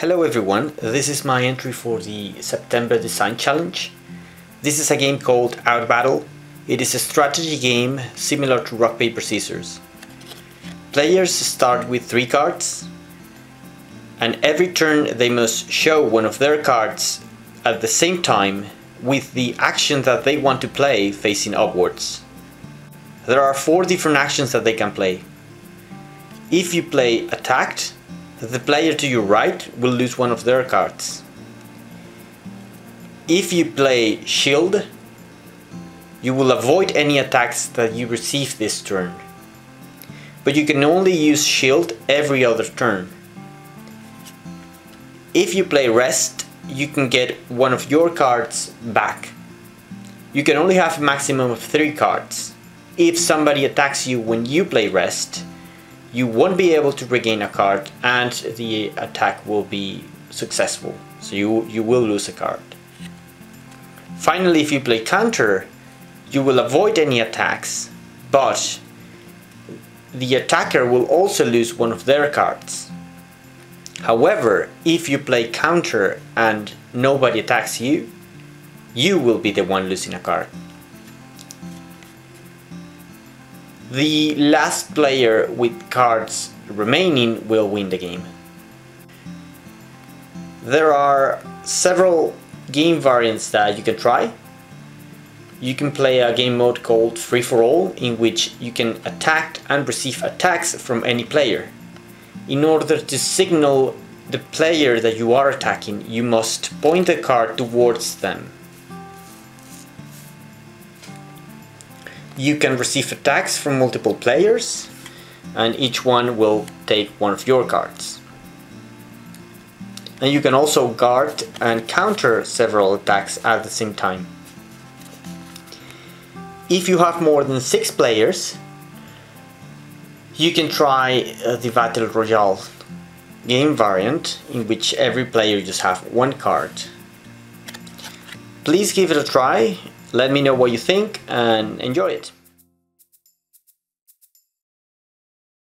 Hello everyone, this is my entry for the September Design Challenge. This is a game called OutBattle. It is a strategy game similar to Rock Paper Scissors. Players start with three cards and every turn they must show one of their cards at the same time with the action that they want to play facing upwards. There are four different actions that they can play. If you play attacked, the player to your right will lose one of their cards. If you play shield, you will avoid any attacks that you receive this turn. But you can only use shield every other turn. If you play rest, you can get one of your cards back. You can only have a maximum of three cards. If somebody attacks you when you play rest, you won't be able to regain a card and the attack will be successful. So you, you will lose a card. Finally, if you play counter, you will avoid any attacks, but the attacker will also lose one of their cards. However, if you play counter and nobody attacks you, you will be the one losing a card. The last player with cards remaining will win the game. There are several game variants that you can try. You can play a game mode called Free for All in which you can attack and receive attacks from any player. In order to signal the player that you are attacking, you must point the card towards them. You can receive attacks from multiple players and each one will take one of your cards. And you can also guard and counter several attacks at the same time. If you have more than 6 players, you can try uh, the Battle Royale game variant in which every player just have one card. Please give it a try let me know what you think and enjoy it.